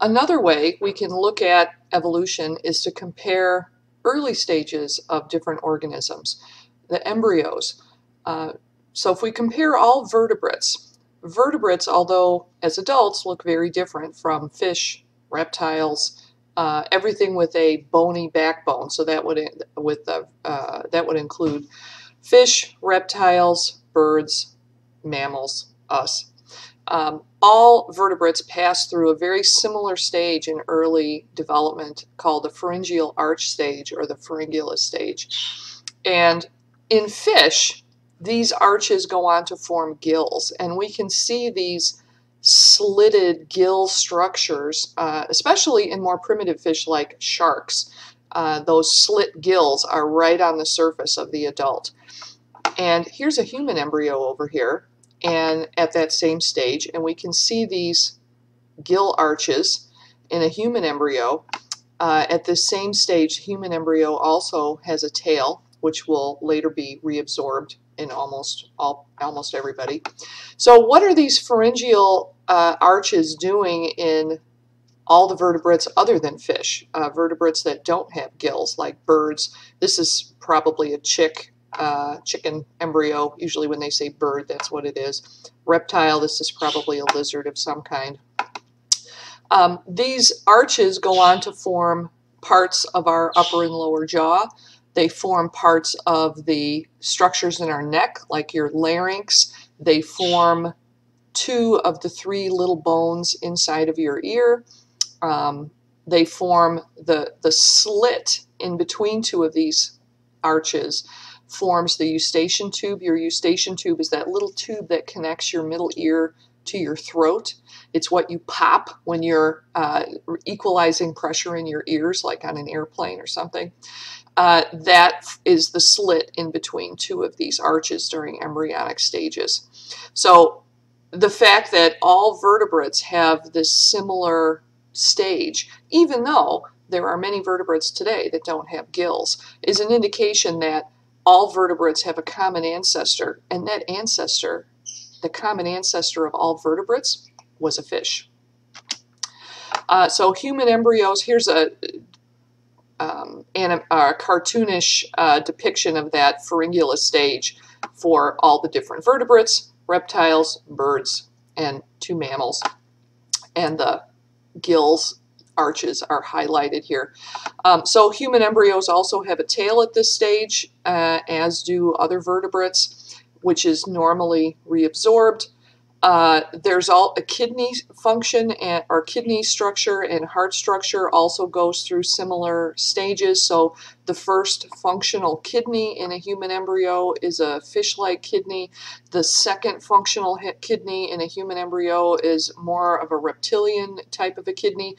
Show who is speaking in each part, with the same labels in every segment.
Speaker 1: Another way we can look at evolution is to compare early stages of different organisms, the embryos. Uh, so if we compare all vertebrates, vertebrates, although as adults look very different from fish, reptiles, uh, everything with a bony backbone. So that would with the, uh, that would include fish, reptiles, birds, mammals, us. Um, all vertebrates pass through a very similar stage in early development called the pharyngeal arch stage or the pharyngulus stage. And in fish, these arches go on to form gills, and we can see these slitted gill structures, uh, especially in more primitive fish like sharks. Uh, those slit gills are right on the surface of the adult. And here's a human embryo over here, and at that same stage, and we can see these gill arches in a human embryo. Uh, at this same stage, human embryo also has a tail, which will later be reabsorbed in almost all, almost everybody. So what are these pharyngeal uh, arches doing in all the vertebrates other than fish? Uh, vertebrates that don't have gills, like birds. This is probably a chick, uh, chicken embryo. Usually when they say bird, that's what it is. Reptile, this is probably a lizard of some kind. Um, these arches go on to form parts of our upper and lower jaw. They form parts of the structures in our neck, like your larynx. They form two of the three little bones inside of your ear. Um, they form the, the slit in between two of these arches forms the eustachian tube. Your eustachian tube is that little tube that connects your middle ear to your throat. It's what you pop when you're uh, equalizing pressure in your ears, like on an airplane or something uh, that is the slit in between two of these arches during embryonic stages. So the fact that all vertebrates have this similar stage, even though there are many vertebrates today that don't have gills, is an indication that all vertebrates have a common ancestor, and that ancestor, the common ancestor of all vertebrates, was a fish. Uh, so human embryos, here's a um, anim, uh, cartoonish uh, depiction of that pharyngulus stage for all the different vertebrates, reptiles, birds, and two mammals. And the gills arches are highlighted here. Um, so human embryos also have a tail at this stage, uh, as do other vertebrates, which is normally reabsorbed. Uh, there's all a kidney function and our kidney structure and heart structure also goes through similar stages. So the first functional kidney in a human embryo is a fish-like kidney. The second functional kidney in a human embryo is more of a reptilian type of a kidney.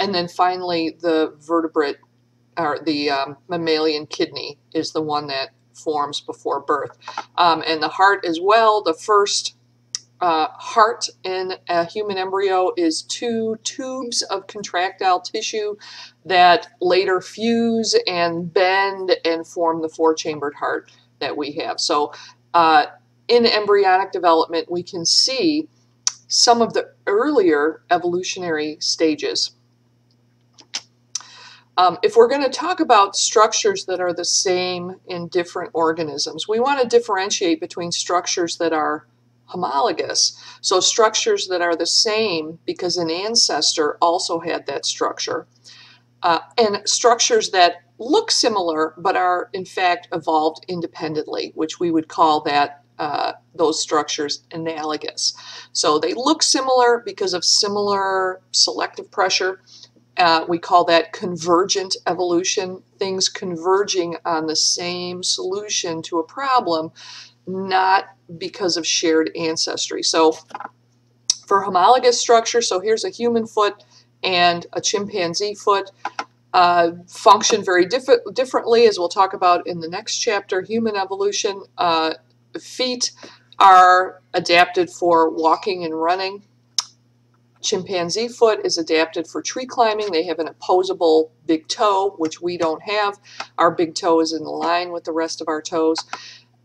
Speaker 1: And then finally, the vertebrate or the um, mammalian kidney is the one that forms before birth. Um, and the heart as well, the first uh, heart in a human embryo is two tubes of contractile tissue that later fuse and bend and form the four-chambered heart that we have. So uh, in embryonic development, we can see some of the earlier evolutionary stages. Um, if we're going to talk about structures that are the same in different organisms, we want to differentiate between structures that are homologous. So structures that are the same because an ancestor also had that structure. Uh, and structures that look similar but are in fact evolved independently, which we would call that uh, those structures analogous. So they look similar because of similar selective pressure. Uh, we call that convergent evolution, things converging on the same solution to a problem, not because of shared ancestry. So for homologous structure, so here's a human foot and a chimpanzee foot, uh, function very diff differently, as we'll talk about in the next chapter, human evolution. Uh, feet are adapted for walking and running. Chimpanzee foot is adapted for tree climbing. They have an opposable big toe, which we don't have. Our big toe is in line with the rest of our toes.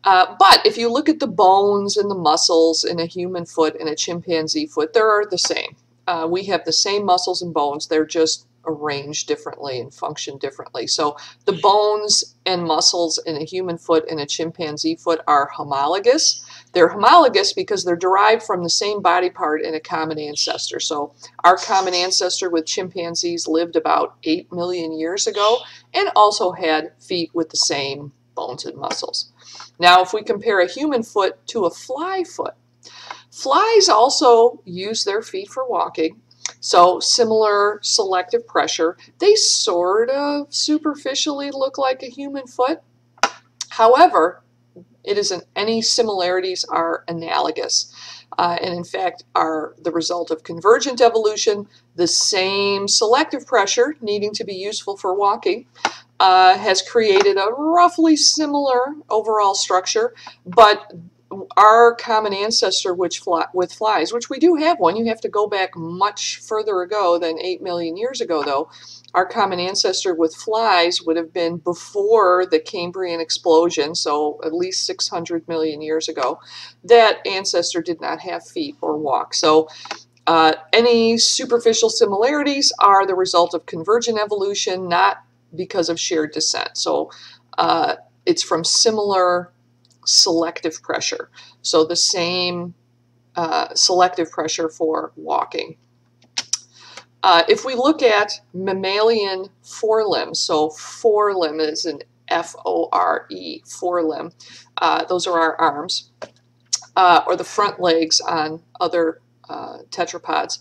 Speaker 1: Uh, but if you look at the bones and the muscles in a human foot and a chimpanzee foot, they're the same. uh, we have the same muscles and bones. They're just arranged differently and function differently. So the bones and muscles in a human foot and a chimpanzee foot are homologous. They're homologous because they're derived from the same body part in a common ancestor. So our common ancestor with chimpanzees lived about 8 million years ago and also had feet with the same bones and muscles. Now if we compare a human foot to a fly foot, flies also use their feet for walking so similar selective pressure. They sort of superficially look like a human foot. However, it isn't any similarities are analogous. Uh, and in fact are the result of convergent evolution. The same selective pressure needing to be useful for walking uh, has created a roughly similar overall structure, but our common ancestor which fly, with flies, which we do have one, you have to go back much further ago than 8 million years ago though, our common ancestor with flies would have been before the Cambrian explosion, so at least 600 million years ago. That ancestor did not have feet or walk. So uh, any superficial similarities are the result of convergent evolution, not because of shared descent. So uh, it's from similar selective pressure. So the same uh, selective pressure for walking. Uh, if we look at mammalian forelimbs, so forelimb is an F-O-R-E, forelimb, uh, those are our arms, uh, or the front legs on other uh, tetrapods.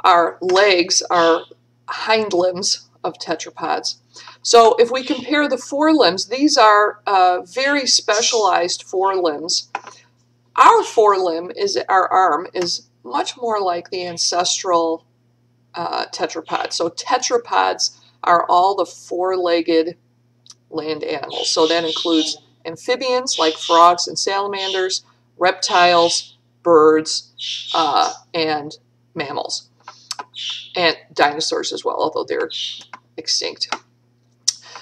Speaker 1: Our legs are hind limbs of tetrapods. So if we compare the forelimbs, these are uh, very specialized forelimbs. Our forelimb is our arm is much more like the ancestral uh, tetrapod. So tetrapods are all the four-legged land animals. So that includes amphibians like frogs and salamanders, reptiles, birds, uh, and mammals, and dinosaurs as well, although they're extinct.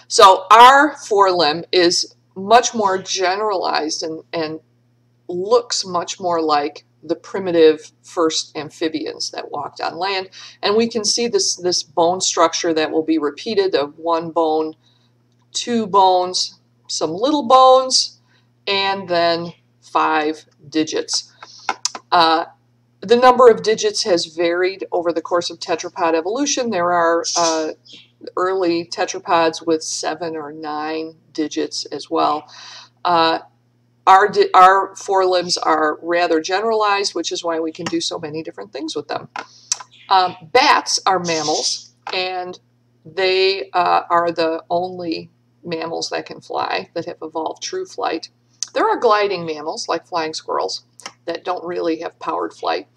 Speaker 1: So our forelimb is much more generalized and, and looks much more like the primitive first amphibians that walked on land. And we can see this, this bone structure that will be repeated of one bone, two bones, some little bones, and then five digits. Uh, the number of digits has varied over the course of tetrapod evolution. There are uh, early tetrapods with seven or nine digits as well. Uh, our, our forelimbs are rather generalized, which is why we can do so many different things with them. Um, bats are mammals, and they uh, are the only mammals that can fly, that have evolved true flight. There are gliding mammals, like flying squirrels, that don't really have powered flight.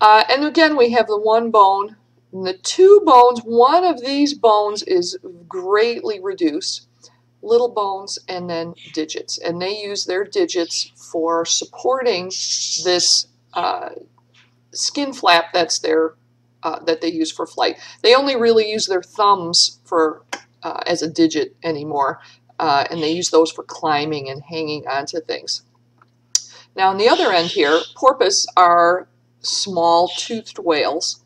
Speaker 1: Uh, and again, we have the one bone and the two bones, one of these bones is greatly reduced, little bones and then digits. And they use their digits for supporting this uh, skin flap that's their, uh, that they use for flight. They only really use their thumbs for uh, as a digit anymore, uh, and they use those for climbing and hanging onto things. Now on the other end here, porpoise are small toothed whales.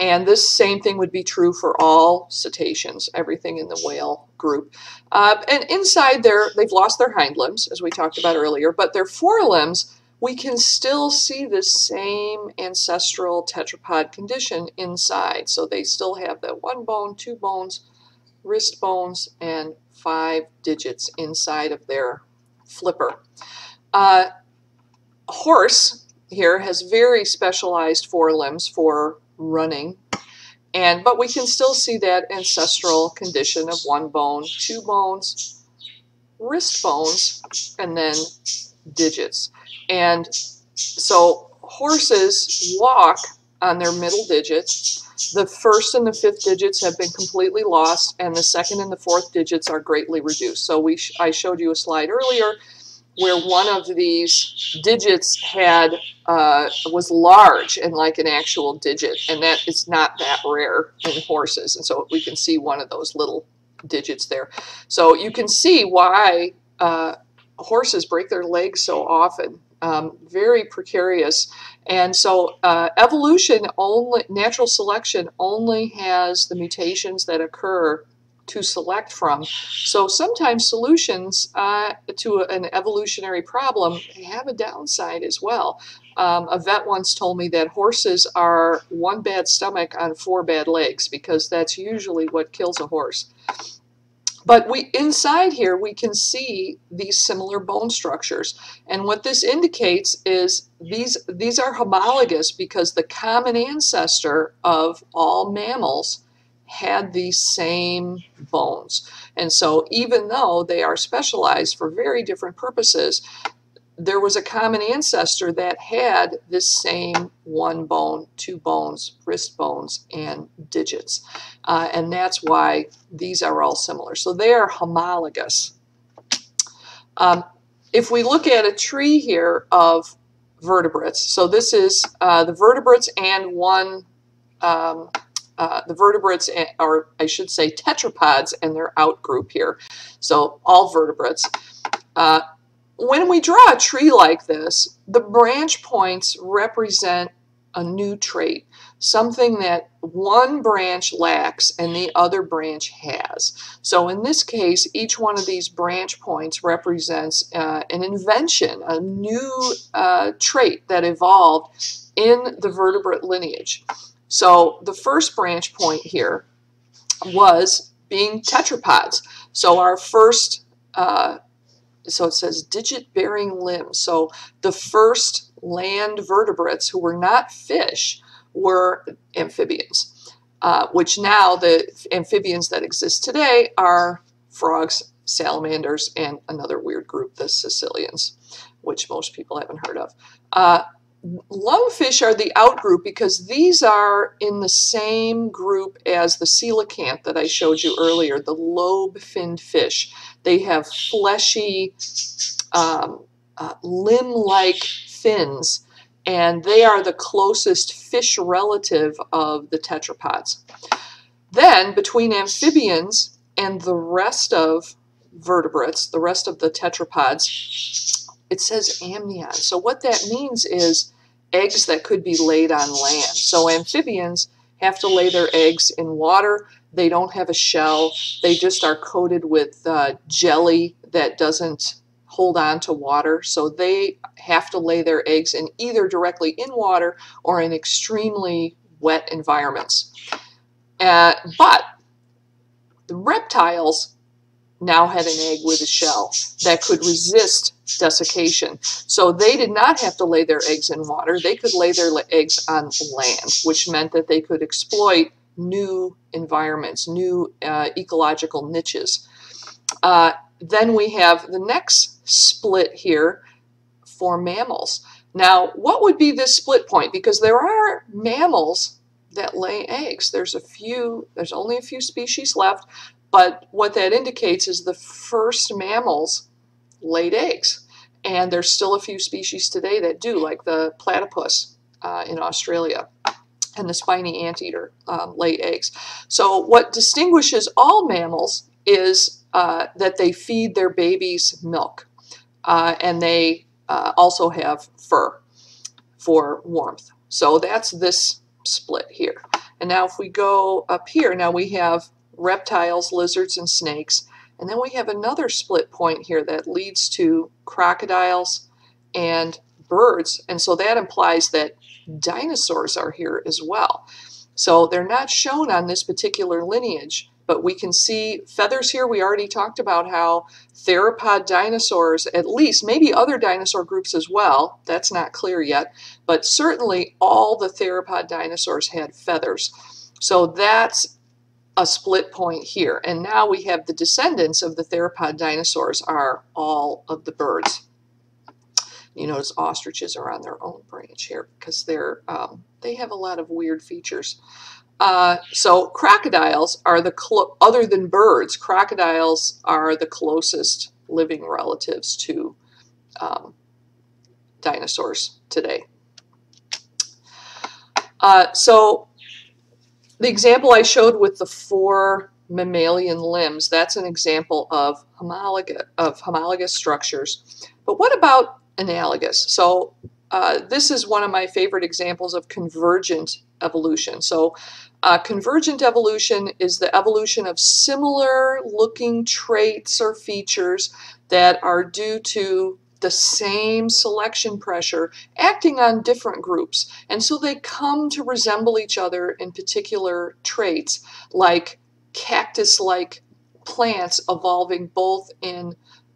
Speaker 1: And this same thing would be true for all cetaceans, everything in the whale group. Uh, and inside there, they've lost their hind limbs, as we talked about earlier, but their forelimbs, we can still see the same ancestral tetrapod condition inside. So they still have the one bone, two bones, wrist bones, and five digits inside of their flipper. Uh, horse here has very specialized forelimbs for running. And, but we can still see that ancestral condition of one bone, two bones, wrist bones, and then digits. And so horses walk on their middle digits. The first and the fifth digits have been completely lost, and the second and the fourth digits are greatly reduced. So we sh I showed you a slide earlier where one of these digits had uh, was large and like an actual digit, and that is not that rare in horses. And so we can see one of those little digits there. So you can see why uh, horses break their legs so often. um, very precarious. And so uh, evolution only, natural selection only has the mutations that occur to select from. So sometimes solutions uh, to an evolutionary problem have a downside as well. Um, a vet once told me that horses are one bad stomach on four bad legs because that's usually what kills a horse. But we inside here we can see these similar bone structures. And what this indicates is these these are homologous because the common ancestor of all mammals had these same bones. And so even though they are specialized for very different purposes, there was a common ancestor that had this same one bone, two bones, wrist bones, and digits. Uh, and that's why these are all similar. So they are homologous. Um, if we look at a tree here of vertebrates, so this is uh, the vertebrates and one um, uh, the vertebrates, or I should say tetrapods and their outgroup here. So all vertebrates. Uh, when we draw a tree like this, the branch points represent a new trait, something that one branch lacks and the other branch has. So in this case, each one of these branch points represents uh, an invention, a new uh, trait that evolved in the vertebrate lineage. So the first branch point here was being tetrapods. So our first, uh, so it says digit-bearing limbs. So the first land vertebrates who were not fish were amphibians, uh, which now the amphibians that exist today are frogs, salamanders, and another weird group, the caecilians, which most people haven't heard of. Uh, lungfish are the outgroup because these are in the same group as the coelacanth that I showed you earlier, the lobe-finned fish. They have fleshy, um, uh, limb-like fins, and they are the closest fish relative of the tetrapods. Then, between amphibians and the rest of vertebrates, the rest of the tetrapods, it says amnion. So what that means is eggs that could be laid on land. So amphibians have to lay their eggs in water. They don't have a shell. They just are coated with uh, jelly that doesn't hold on to water. So they have to lay their eggs in either directly in water or in extremely wet environments. Uh, but the reptiles now had an egg with a shell that could resist desiccation. So they did not have to lay their eggs in water. They could lay their eggs on land, which meant that they could exploit new environments, new uh, ecological niches. Uh, then we have the next split here for mammals. Now, what would be this split point? Because there are mammals that lay eggs. There's a few, there's only a few species left, but what that indicates is the first mammals laid eggs. And there's still a few species today that do, like the platypus uh, in Australia and the spiny anteater um, lay eggs. So what distinguishes all mammals is uh, that they feed their babies milk. Uh, and they uh, also have fur for warmth. So that's this split here. And now if we go up here, now we have reptiles, lizards, and snakes. And then we have another split point here that leads to crocodiles and birds. And so that implies that dinosaurs are here as well. So they're not shown on this particular lineage, but we can see feathers here. We already talked about how theropod dinosaurs, at least, maybe other dinosaur groups as well, that's not clear yet, but certainly all the theropod dinosaurs had feathers. So that's a split point here. And now we have the descendants of the theropod dinosaurs are all of the birds. You notice ostriches are on their own branch here because they're um, they have a lot of weird features. Uh, so crocodiles are the other than birds. Crocodiles are the closest living relatives to um, dinosaurs today. Uh, so the example I showed with the four mammalian limbs, that's an example of homologous, of homologous structures. But what about analogous. So uh, this is one of my favorite examples of convergent evolution. So uh, convergent evolution is the evolution of similar looking traits or features that are due to the same selection pressure acting on different groups. And so they come to resemble each other in particular traits like cactus-like plants evolving both in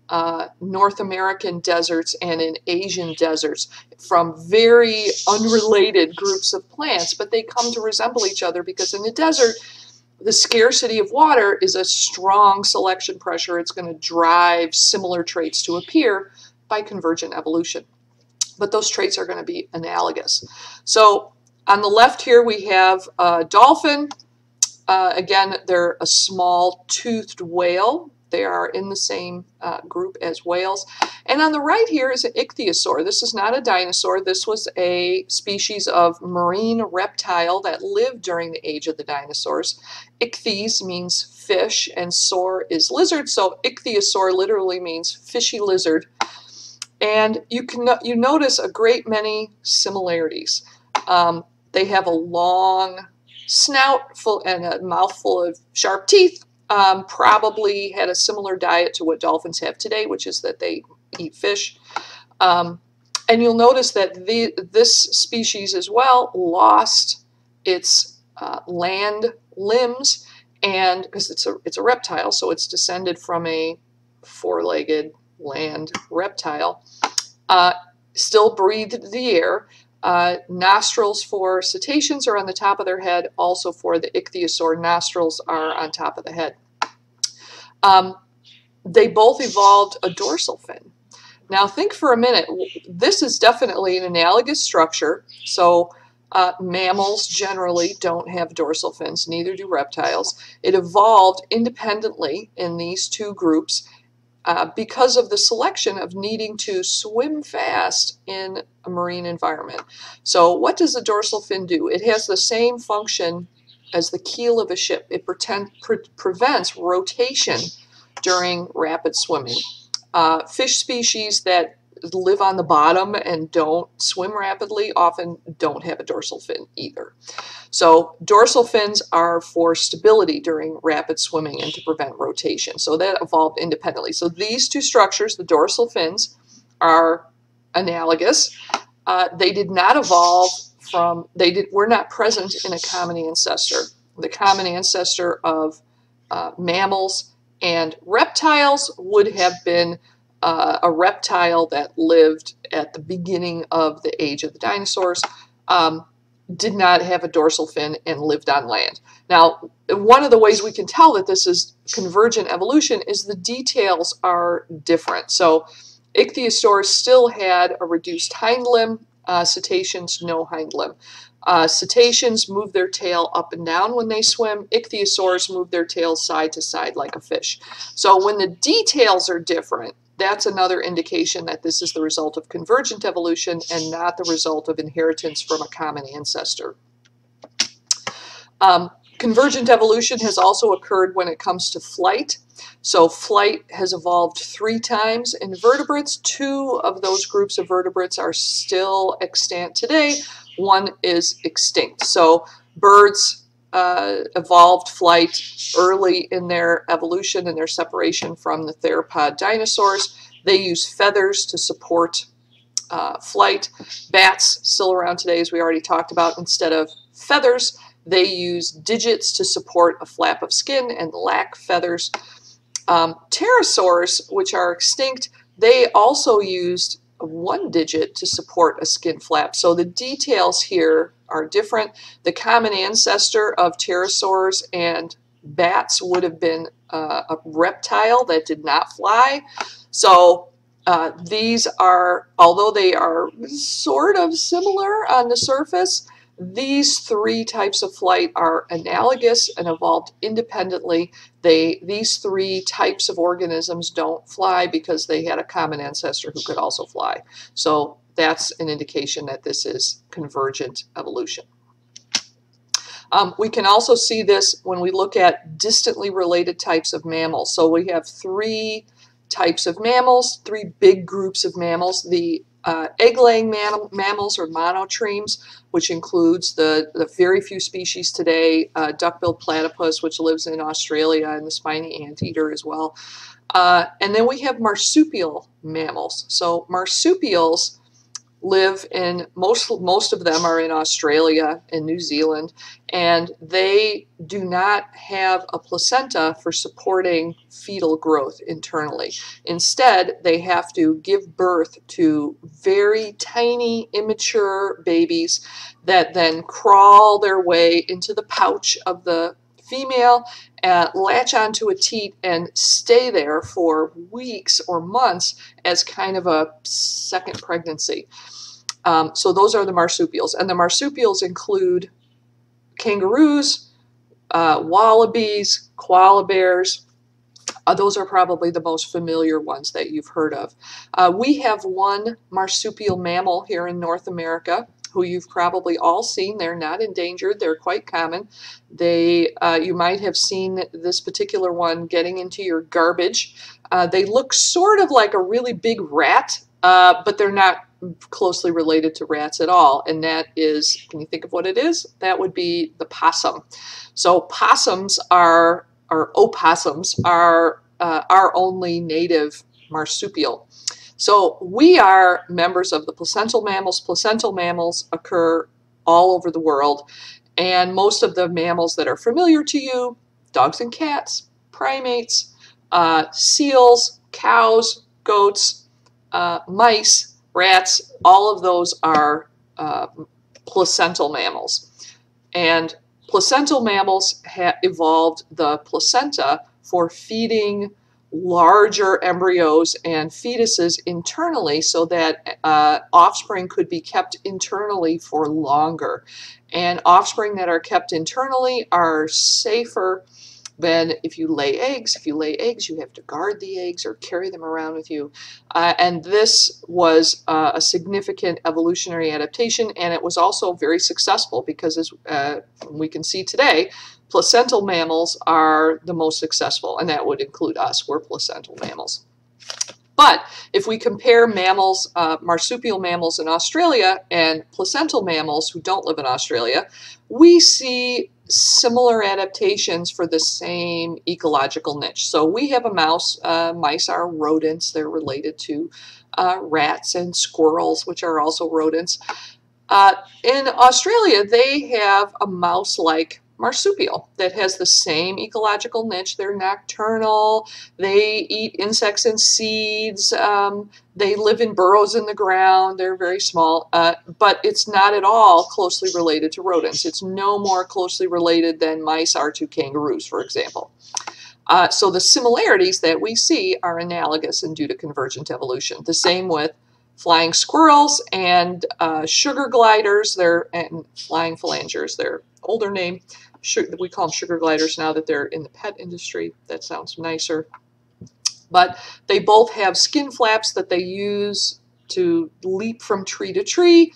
Speaker 1: uh, North American deserts and in Asian deserts from very unrelated groups of plants, but they come to resemble each other because in the desert, the scarcity of water is a strong selection pressure. It's going to drive similar traits to appear by convergent evolution. But those traits are going to be analogous. So on the left here we have a dolphin. Uh, again, they're a small toothed whale. They are in the same uh, group as whales. And on the right here is an ichthyosaur. This is not a dinosaur. This was a species of marine reptile that lived during the age of the dinosaurs. Ichthyes means fish and saur is lizard. So ichthyosaur literally means fishy lizard. And you can you notice a great many similarities. Um, they have a long snout full and a mouthful of sharp teeth um, probably had a similar diet to what dolphins have today, which is that they eat fish. Um, and you'll notice that the, this species as well lost its uh, land limbs, and because it's a it's a reptile, so it's descended from a four-legged land reptile. Uh, still breathed the air. Uh, nostrils for cetaceans are on the top of their head. Also for the ichthyosaur, nostrils are on top of the head. Um, they both evolved a dorsal fin. Now think for a minute, this is definitely an analogous structure. So uh, mammals generally don't have dorsal fins, neither do reptiles. It evolved independently in these two groups uh, because of the selection of needing to swim fast in a marine environment. So what does the dorsal fin do? It has the same function as the keel of a ship. It pretend, pre prevents rotation during rapid swimming. Uh, fish species that live on the bottom and don't swim rapidly often don't have a dorsal fin either. So dorsal fins are for stability during rapid swimming and to prevent rotation. So that evolved independently. So these two structures, the dorsal fins, are analogous. Uh, they did not evolve from, they did, were not present in a common ancestor. The common ancestor of uh, mammals and reptiles would have been uh, a reptile that lived at the beginning of the age of the dinosaurs, um, did not have a dorsal fin and lived on land. Now, one of the ways we can tell that this is convergent evolution is the details are different. So ichthyosaurs still had a reduced hind limb, uh, cetaceans no hind limb. Uh, cetaceans move their tail up and down when they swim. Ichthyosaurs move their tails side to side like a fish. So when the details are different, that's another indication that this is the result of convergent evolution and not the result of inheritance from a common ancestor. Um, convergent evolution has also occurred when it comes to flight. So flight has evolved three times in vertebrates. Two of those groups of vertebrates are still extant today. One is extinct. So birds uh, evolved flight early in their evolution and their separation from the theropod dinosaurs. They use feathers to support uh, flight. Bats, still around today, as we already talked about, instead of feathers, they use digits to support a flap of skin and lack feathers. Um, pterosaurs, which are extinct, they also used one digit to support a skin flap. So the details here are different. The common ancestor of pterosaurs and bats would have been uh, a reptile that did not fly. So uh, these are, although they are sort of similar on the surface, these three types of flight are analogous and evolved independently. They, these three types of organisms don't fly because they had a common ancestor who could also fly. So that's an indication that this is convergent evolution. Um, we can also see this when we look at distantly related types of mammals. So we have three types of mammals, three big groups of mammals. The uh, egg-laying mam mammals or monotremes, which includes the, the very few species today, uh, duck-billed platypus, which lives in Australia, and the spiny anteater as well. Uh, and then we have marsupial mammals. So marsupials live in most most of them are in Australia and New Zealand and they do not have a placenta for supporting fetal growth internally. Instead, they have to give birth to very tiny immature babies that then crawl their way into the pouch of the female uh, latch onto a teat and stay there for weeks or months as kind of a second pregnancy. Um, so those are the marsupials. And the marsupials include kangaroos, uh, wallabies, koala bears. Uh, those are probably the most familiar ones that you've heard of. Uh, we have one marsupial mammal here in North America who you've probably all seen. They're not endangered. They're quite common. They, uh, you might have seen this particular one getting into your garbage. Uh, they look sort of like a really big rat, uh, but they're not closely related to rats at all. And that is, can you think of what it is? That would be the possum. So possums are, or opossums, are uh, our only native marsupial. So we are members of the placental mammals. Placental mammals occur all over the world. And most of the mammals that are familiar to you, dogs and cats, primates, uh, seals, cows, goats, uh, mice, rats, all of those are uh, placental mammals. And placental mammals have evolved the placenta for feeding larger embryos and fetuses internally so that uh, offspring could be kept internally for longer. And offspring that are kept internally are safer than if you lay eggs. If you lay eggs, you have to guard the eggs or carry them around with you. Uh, and this was uh, a significant evolutionary adaptation, and it was also very successful because, as uh, we can see today, Placental mammals are the most successful, and that would include us. We're placental mammals. But if we compare mammals, uh, marsupial mammals in Australia and placental mammals who don't live in Australia, we see similar adaptations for the same ecological niche. So we have a mouse. Uh, mice are rodents. They're related to uh, rats and squirrels, which are also rodents. Uh, in Australia, they have a mouse-like marsupial that has the same ecological niche. They're nocturnal, they eat insects and seeds, um, they live in burrows in the ground, they're very small, uh, but it's not at all closely related to rodents. It's no more closely related than mice are to kangaroos, for example. Uh, so the similarities that we see are analogous and due to convergent evolution. The same with flying squirrels and uh, sugar gliders, they're, and flying phalangers, their older name we call them sugar gliders now that they're in the pet industry. That sounds nicer. But they both have skin flaps that they use to leap from tree to tree.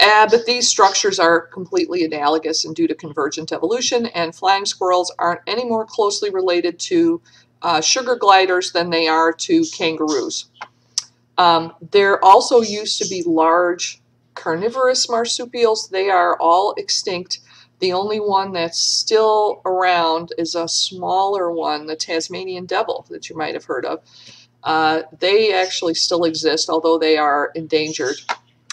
Speaker 1: Uh, but these structures are completely analogous and due to convergent evolution, and flying squirrels aren't any more closely related to uh, sugar gliders than they are to kangaroos. Um, there also used to be large carnivorous marsupials. They are all extinct the only one that's still around is a smaller one, the Tasmanian devil, that you might have heard of. Uh, they actually still exist, although they are endangered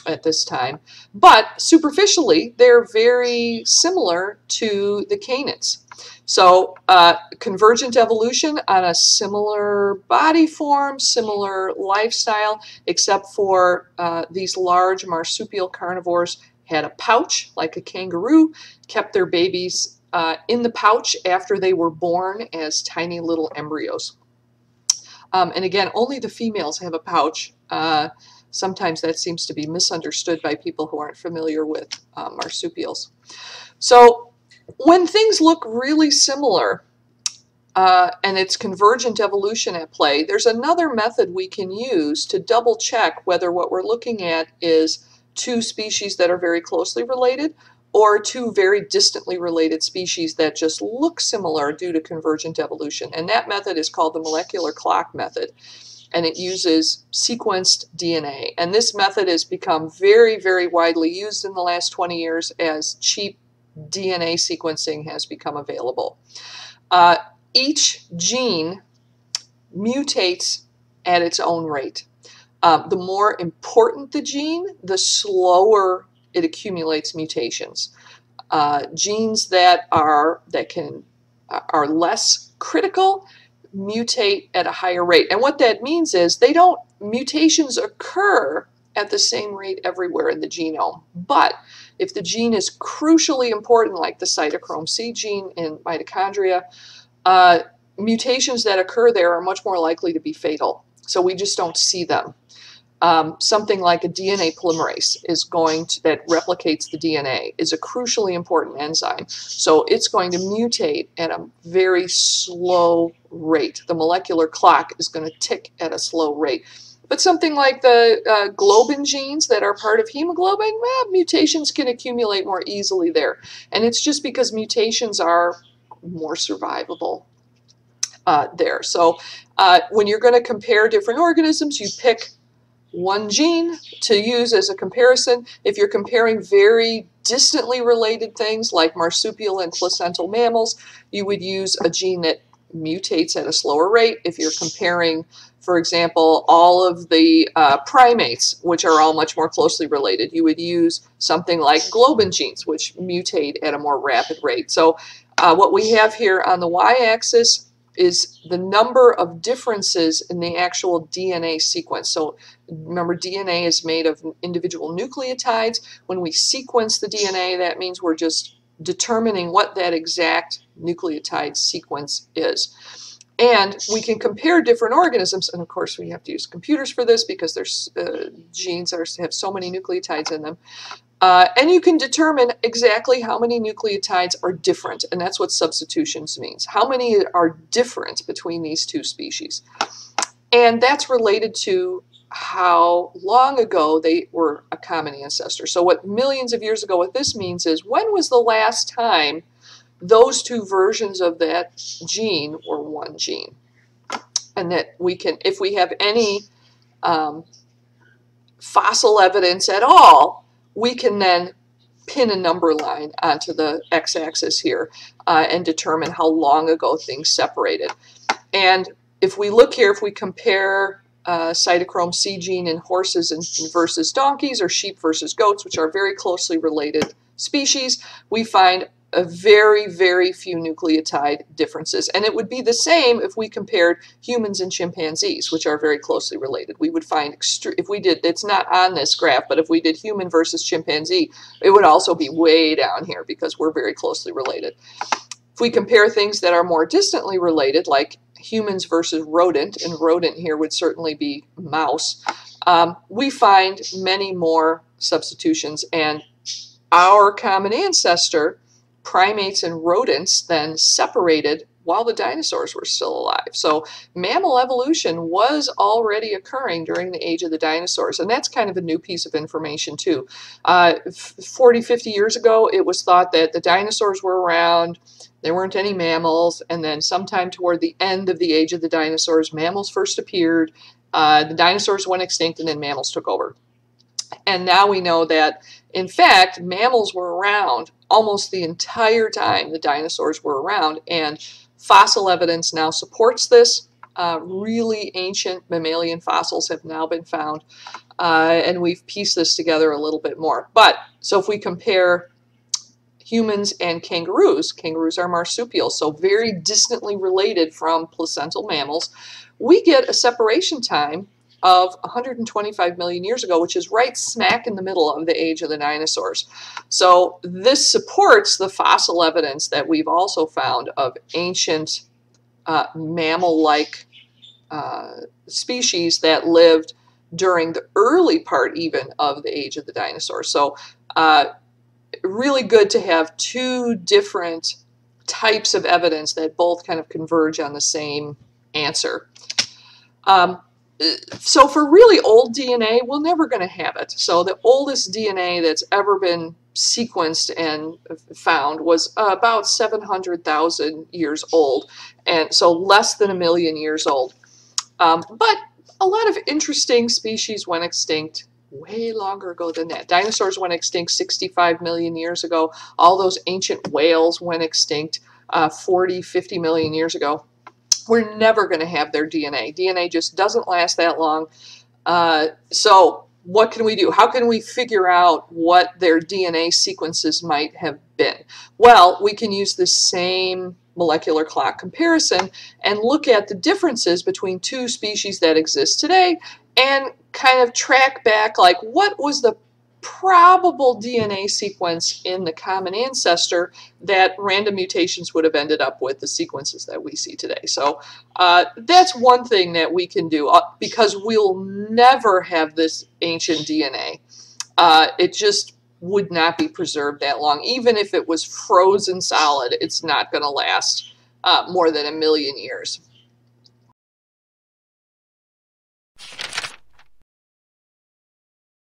Speaker 1: at this time. But superficially, they're very similar to the canids. So uh, convergent evolution on a similar body form, similar lifestyle, except for uh, these large marsupial carnivores had a pouch like a kangaroo, kept their babies uh, in the pouch after they were born as tiny little embryos. Um, and again, only the females have a pouch. Uh, sometimes that seems to be misunderstood by people who aren't familiar with uh, marsupials. So when things look really similar, uh, and it's convergent evolution at play, there's another method we can use to double check whether what we're looking at is two species that are very closely related or two very distantly related species that just look similar due to convergent evolution. And that method is called the molecular clock method. and it uses sequenced DNA. And this method has become very, very widely used in the last 20 years as cheap DNA sequencing has become available. Uh, each gene mutates at its own rate. Um, the more important the gene, the slower it accumulates mutations. Uh, genes that are that can are less critical mutate at a higher rate. And what that means is they don't mutations occur at the same rate everywhere in the genome. But if the gene is crucially important, like the cytochrome C gene in mitochondria, uh, mutations that occur there are much more likely to be fatal. So we just don't see them. Um, something like a DNA polymerase is going to, that replicates the DNA is a crucially important enzyme. So it's going to mutate at a very slow rate. The molecular clock is going to tick at a slow rate. But something like the uh, globin genes that are part of hemoglobin, well, mutations can accumulate more easily there. And it's just because mutations are more survivable uh, there. So uh, when you're going to compare different organisms, you pick one gene to use as a comparison. If you're comparing very distantly related things like marsupial and placental mammals, you would use a gene that mutates at a slower rate. If you're comparing, for example, all of the uh, primates, which are all much more closely related, you would use something like globin genes, which mutate at a more rapid rate. So uh, what we have here on the y-axis is the number of differences in the actual DNA sequence. So remember DNA is made of individual nucleotides. When we sequence the DNA, that means we're just determining what that exact nucleotide sequence is. And we can compare different organisms, and of course we have to use computers for this because there's uh, genes that have so many nucleotides in them. Uh, and you can determine exactly how many nucleotides are different, and that's what substitutions means. How many are different between these two species? And that's related to how long ago they were a common ancestor. So what millions of years ago, what this means is when was the last time those two versions of that gene were one gene? And that we can, if we have any um, fossil evidence at all, we can then pin a number line onto the x-axis here uh, and determine how long ago things separated. And if we look here, if we compare uh, cytochrome C gene in horses and versus donkeys or sheep versus goats, which are very closely related species, we find very, very few nucleotide differences. And it would be the same if we compared humans and chimpanzees, which are very closely related. We would find, if we did, it's not on this graph, but if we did human versus chimpanzee, it would also be way down here because we're very closely related. If we compare things that are more distantly related, like humans versus rodent, and rodent here would certainly be mouse, um, we find many more substitutions. And our common ancestor, primates and rodents, then separated while the dinosaurs were still alive. So mammal evolution was already occurring during the age of the dinosaurs, and that's kind of a new piece of information too. Uh, 40, 50 years ago, it was thought that the dinosaurs were around, there weren't any mammals, and then sometime toward the end of the age of the dinosaurs, mammals first appeared, uh, the dinosaurs went extinct, and then mammals took over. And now we know that, in fact, mammals were around almost the entire time the dinosaurs were around, and fossil evidence now supports this. Uh, really ancient mammalian fossils have now been found, uh, and we've pieced this together a little bit more. But, so if we compare humans and kangaroos. Kangaroos are marsupials, so very distantly related from placental mammals. We get a separation time of 125 million years ago, which is right smack in the middle of the age of the dinosaurs. So this supports the fossil evidence that we've also found of ancient uh, mammal-like uh, species that lived during the early part even of the age of the dinosaurs. So uh, really good to have two different types of evidence that both kind of converge on the same answer. Um, so for really old DNA, we're never going to have it. So the oldest DNA that's ever been sequenced and found was about 700,000 years old, and so less than a million years old. Um, but a lot of interesting species went extinct way longer ago than that. Dinosaurs went extinct 65 million years ago. All those ancient whales went extinct uh, 40, 50 million years ago. We're never going to have their DNA. DNA just doesn't last that long. Uh, so what can we do? How can we figure out what their DNA sequences might have been? Well, we can use the same molecular clock comparison and look at the differences between two species that exist today and kind of track back like what was the probable DNA sequence in the common ancestor that random mutations would have ended up with the sequences that we see today. So uh, that's one thing that we can do uh, because we'll never have this ancient DNA. Uh, it just would not be preserved that long. Even if it was frozen solid, it's not going to last uh, more than a million years.